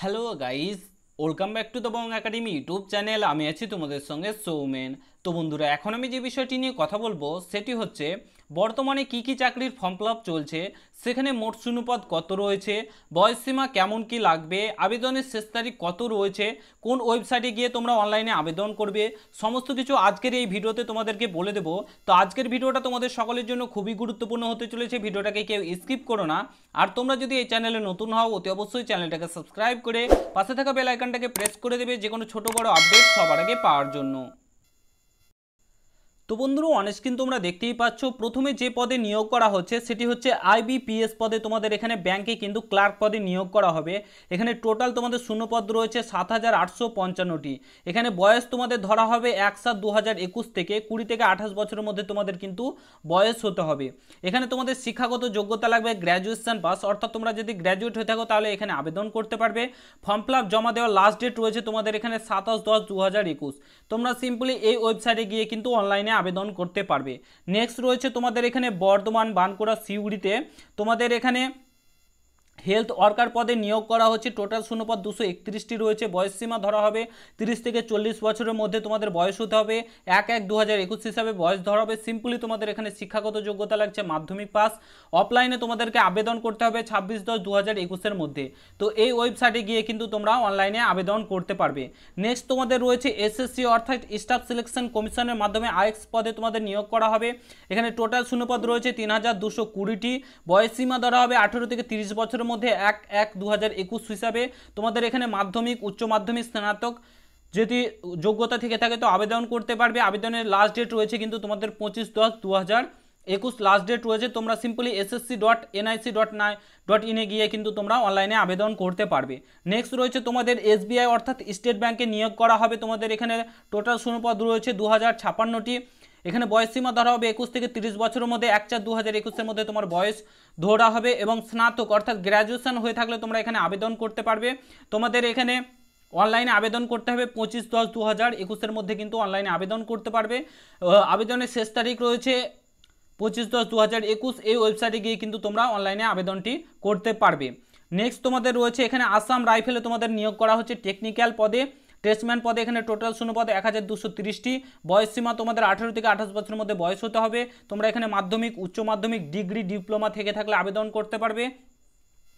Hello guys welcome back to the Bong Academy YouTube channel আমি আছি তোমাদের সঙ্গে সৌমেন। তো বন্ধুরা, এখন আমি যে বিষয়টি নিয়ে কথা বলব, সেটি হচ্ছে বর্তমানে কি কি চাকরির ফর্ম ফিল চলছে, সেখানে মোট শূন্যপদ কত রয়েছে বয়সসীমা কেমন কি লাগবে, আবেদনের শেষ তারিখ কত রয়েছে, কোন ওয়েবসাইটে গিয়ে তোমরা অনলাইনে আবেদন করবে, সমস্ত কিছু আজকের এই ভিডিওতে তোমাদেরকে বলে দেবো। তো আজকের ভিডিওটা তোমাদের সকলের জন্য খুবই গুরুত্বপূর্ণ হতে চলেছে, ভিডিওটাকে কেউ স্কিপ করো না। আর তোমরা যদি এই চ্যানেলে নতুন হও, অতি অবশ্যই চ্যানেলটাকে সাবস্ক্রাইব করে পাশে থাকা বেল আইকনটাকে প্রেস করে দেবে যে কোনো ছোটো বড় আপডেট সবার আগে পাওয়ার জন্য। তো বন্ধুরা অনেক কিন্তু তোমরা দেখতেই পাচ্ছ, প্রথমে যে পদে নিয়োগ করা হচ্ছে, সেটি হচ্ছে আইবিপিএস পদে তোমাদের এখানে ব্যাংকে কিন্তু ক্লার্ক পদে নিয়োগ করা হবে। এখানে টোটাল তোমাদের শূন্য পদ রয়েছে সাত হাজার আটশো পঞ্চান্নটি। এখানে বয়স তোমাদের ধরা হবে এক সাত দু হাজার একুশ থেকে, কুড়ি থেকে আঠাশ বছরের মধ্যে তোমাদের কিন্তু বয়স হতে হবে। এখানে তোমাদের শিক্ষাগত যোগ্যতা লাগবে গ্র্যাজুয়েশন পাস অর্থাৎ তোমরা যদি গ্র্যাজুয়েট হয়ে থাকো, তাহলে এখানে আবেদন করতে পারবে। ফর্ম ফিল জমা দেওয়ার লাস্ট ডেট রয়েছে তোমাদের এখানে সাতাশ দশ দু হাজার একুশ। তোমরা সিম্পলি এই ওয়েবসাইটে গিয়ে কিন্তু অনলাইনে আবেদন করতে পারবে। নেক্সট রয়েছে তোমাদের এখানে বর্ধমান বানকুড়া সিউড়িতে। তোমাদের এখানে হেলথ ওয়ার্কার পদে নিয়োগ করা হচ্ছে। টোটাল শূন্যপদ দুশো একত্রিশটি রয়েছে। বয়স সীমা ধরা হবে তিরিশ থেকে চল্লিশ বছরের মধ্যে তোমাদের বয়স হতে হবে। এক এক দু হাজার একুশ হিসাবে বয়স ধরা হবে। সিম্পলি তোমাদের এখানে শিক্ষাগত যোগ্যতা লাগছে, মাধ্যমিক পাস অফলাইনে তোমাদেরকে আবেদন করতে হবে ছাব্বিশ দশ দু হাজার একুশের মধ্যে। তো এই ওয়েবসাইটে গিয়ে কিন্তু তোমরা অনলাইনে আবেদন করতে পারবে। নেক্সট তোমাদের রয়েছে এসএসসি অর্থাৎ স্টাফ সিলেকশন কমিশনের মাধ্যমে আইএক্স পদে তোমাদের নিয়োগ করা হবে। এখানে টোটাল শূন্যপদ রয়েছে তিন হাজার দুশো কুড়িটি। বয়স সীমা ধরা হবে আঠেরো থেকে তিরিশ বছরের মধ্যে এক এক দু হিসাবে তোমাদের এখানে মাধ্যমিক, উচ্চ মাধ্যমিক, স্নাতক যদি যোগ্যতা থেকে থাকে তো আবেদন করতে পারবে। আবেদনের লাস্ট ডেট রয়েছে কিন্তু তোমাদের পঁচিশ দশ দু একুশ লাস্ট ডেট রয়েছে। তোমরা simply SSC dot NIC dot নাই ডট ইনে গিয়ে কিন্তু তোমরা অনলাইনে আবেদন করতে পারবে। নেক্সট রয়েছে তোমাদের এসবিআই অর্থাৎ স্টেট ব্যাংকে নিয়োগ করা হবে। তোমাদের এখানে টোটাল শূন্যপদ রয়েছে দু হাজার ছাপান্নটি। এখানে বয়স সীমা ধরা হবে একুশ থেকে তিরিশ বছরের মধ্যে, এক চার দু হাজার একুশের মধ্যে তোমার বয়স ধরা হবে এবং স্নাতক অর্থাৎ গ্র্যাজুয়েশন হয়ে থাকলে তোমরা এখানে আবেদন করতে পারবে। তোমাদের এখানে অনলাইনে আবেদন করতে হবে পঁচিশ দশ দু হাজার একুশের মধ্যে কিন্তু অনলাইনে আবেদন করতে পারবে। আবেদনের শেষ তারিখ রয়েছে পঁচিশ দশ দু হাজার একুশ, এই ওয়েবসাইটে গিয়ে কিন্তু তোমরা অনলাইনে আবেদনটি করতে পারবে। নেক্সট তোমাদের রয়েছে এখানে আসাম রাইফেলে তোমাদের নিয়োগ করা হচ্ছে টেকনিক্যাল পদে। টেস্টম্যান পদে এখানে টোটাল শূন্য পদে এক হাজার দুশো তিরিশটি। বয়স সীমা তোমাদের আঠেরো থেকে আঠাশ বছরের মধ্যে বয়স হতে হবে। তোমরা এখানে মাধ্যমিক, উচ্চ মাধ্যমিক, ডিগ্রি, ডিপ্লোমা থেকে থাকলে আবেদন করতে পারবে।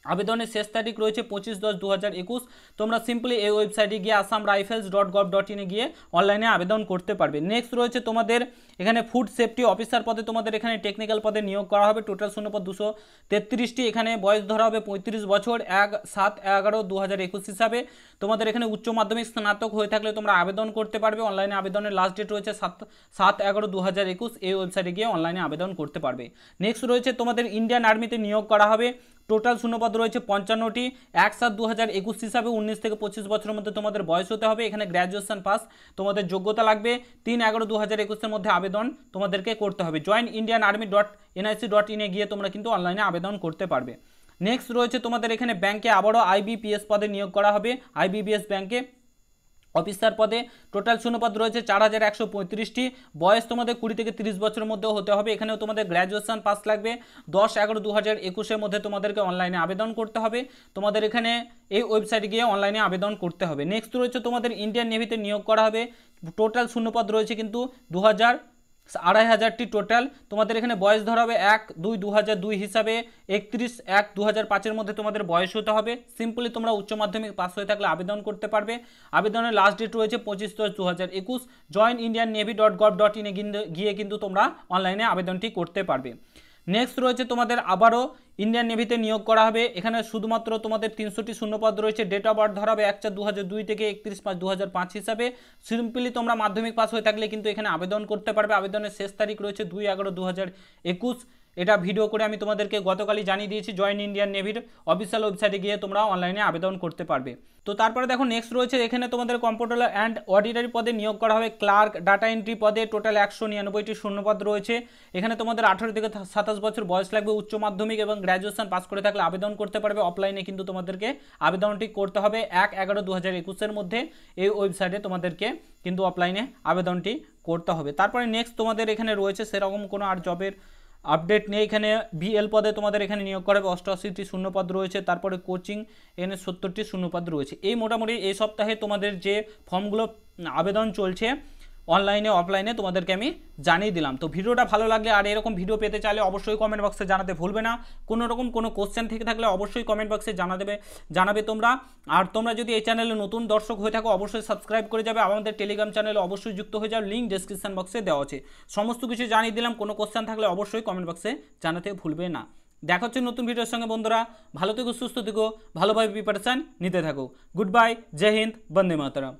আবেদনের শেষ তারিখ রয়েছে পঁচিশ দশ দু হাজার একুশ। তোমরা সিম্পলি এই ওয়েবসাইটে গিয়ে Assam Rifles dot gov dot ইনে গিয়ে অনলাইনে আবেদন করতে পারবে। নেক্সট রয়েছে তোমাদের এখানে ফুড সেফটি অফিসার পদে তোমাদের এখানে টেকনিক্যাল পদে নিয়োগ করা হবে। টোটাল শূন্যপদ দুশো তেত্রিশটি। এখানে বয়স ধরা হবে পঁয়ত্রিশ বছর, এক সাত এগারো দু হাজার একুশ হিসাবে। তোমাদের এখানে উচ্চ মাধ্যমিক স্নাতক হয়ে থাকলে তোমরা আবেদন করতে পারবে। অনলাইনে আবেদনের লাস্ট ডেট রয়েছে সাত সাত এগারো দু হাজার একুশ। এই ওয়েবসাইটে গিয়ে অনলাইনে আবেদন করতে পারবে। নেক্সট রয়েছে তোমাদের ইন্ডিয়ান আর্মিতে নিয়োগ করা হবে। টোটাল শূন্যপদ রয়েছে পঞ্চান্নটি। এক সাত দু হাজার একুশ হিসাবে উনিশ থেকে পঁচিশ বছরের মধ্যে তোমাদের বয়স হতে হবে। এখানে গ্র্যাজুয়েশন পাস তোমাদের যোগ্যতা লাগবে। তিন এগারো দু হাজার একুশের মধ্যে আবেদন তোমাদেরকে করতে হবে। Join Indian army dot NIC dot ইনে গিয়ে তোমরা কিন্তু অনলাইনে আবেদন করতে পারবে। নেক্সট রয়েছে তোমাদের এখানে ব্যাংকে আবারও আইবিপিএস পদে নিয়োগ করা হবে। আইবিবিএস ব্যাংকে অফিসার পদে টোটাল শূন্যপদ রয়েছে চার হাজার একশো পঁয়ত্রিশটি। বয়স তোমাদের কুড়ি থেকে তিরিশ বছরের মধ্যেও হতে হবে। এখানেও তোমাদের গ্র্যাজুয়েশান পাস লাগবে। দশ এগারো দু হাজার একুশের মধ্যে তোমাদেরকে অনলাইনে আবেদন করতে হবে। তোমাদের এখানে এই ওয়েবসাইটে গিয়ে অনলাইনে আবেদন করতে হবে। নেক্সট রয়েছে তোমাদের ইন্ডিয়ান নেভিতে নিয়োগ করা হবে। টোটাল শূন্যপদ রয়েছে কিন্তু দু হাজার আড়াই হাজারটি টোটাল তোমাদের এখানে বয়স ধরা হবে এক, দুই দু হাজার দুই হিসাবে। একত্রিশ, এক দু হাজার পাঁচের মধ্যে তোমাদের বয়স হতে হবে। সিম্পলি তোমরা উচ্চ মাধ্যমিক পাস হয়ে থাকলে আবেদন করতে পারবে। আবেদনের লাস্ট ডেট রয়েছে পঁচিশ দশ দু হাজার একুশ join Indian navy dot gov dot ইনে গিয়ে কিন্তু তোমরা অনলাইনে আবেদনটি করতে পারবে। নেক্সট রয়েছে তোমাদের আবারও ইন্ডিয়ান নেভিতে নিয়োগ করা হবে। এখানে শুধুমাত্র তোমাদের তিনশোটি শূন্যপদ রয়েছে। ডেট অফ বার্থ ধরাবে এক চার দু দুই থেকে একত্রিশ পাঁচ দু হিসাবে। সিম্পলি তোমরা মাধ্যমিক পাস হয়ে থাকলে কিন্তু এখানে আবেদন করতে পারবে। আবেদনের শেষ তারিখ রয়েছে দুই এগারো দু এটা ভিডিও করে আমি তোমাদেরকে গতকালই জানিয়ে দিয়েছি জয়েন ইন্ডিয়ান নেভির অফিসিয়াল ওয়েবসাইটে গিয়ে তোমরা অনলাইনে আবেদন করতে পারবে। তো তারপরে দেখো নেক্সট রয়েছে, এখানে তোমাদের কম্পিউটার অ্যান্ড অডিটারি পদে নিয়োগ করা হবে। ক্লার্ক ডাটা এন্ট্রি পদে টোটাল একশো নিরানব্বইটি শূন্যপদ রয়েছে। এখানে তোমাদের আঠারো থেকে সাতাশ বছর বয়স লাগবে, উচ্চ মাধ্যমিক এবং গ্র্যাজুয়েশন পাস করে থাকলে আবেদন করতে পারবে। অফলাইনে কিন্তু তোমাদেরকে আবেদনটি করতে হবে এক এগারো দু হাজার একুশের মধ্যে। এই ওয়েবসাইটে তোমাদেরকে কিন্তু অফলাইনে আবেদনটি করতে হবে। তারপরে নেক্সট তোমাদের এখানে রয়েছে, সেরকম কোনো আর জবের আপডেট নিয়ে এখানে বিএল পদে তোমাদের এখানে নিয়োগ করা হবে। অষ্টআশিটি শূন্যপদ রয়েছে, তারপরে কোচিং এনে সত্তরটি শূন্যপদ রয়েছে। এই মোটামুটি এই সপ্তাহে তোমাদের যে ফর্মগুলো আবেদন চলছে অনলাইনে অফলাইনে তোমাদেরকে আমি জানিয়ে দিলাম। তো ভিডিওটা ভালো লাগলে আর এরকম ভিডিও পেতে চাইলে অবশ্যই কমেন্ট বক্সে জানাতে ভুলবে না। কোনো রকম কোনো কোশ্চেন থেকে থাকলে অবশ্যই কমেন্ট বক্সে জানা দেবে জানাবে তোমরা। আর তোমরা যদি এই চ্যানেলে নতুন দর্শক হয়ে থাকো, অবশ্যই সাবস্ক্রাইব করে যাবে। আমাদের টেলিগ্রাম চ্যানেলে অবশ্যই যুক্ত হয়ে যাও লিঙ্ক ডেসক্রিপশন বক্সে দেওয়া আছে। সমস্ত কিছু জানিয়ে দিলাম। কোনো কোশ্চেন থাকলে অবশ্যই কমেন্ট বক্সে জানাতে ভুলবে না। দেখা হচ্ছে নতুন ভিডিওর সঙ্গে বন্ধুরা। ভালো থেকো, সুস্থ থেকো, ভালোভাবে প্রিপারেশান নিতে থাকো। গুড বাই জয় হিন্দ বন্দে মাতরম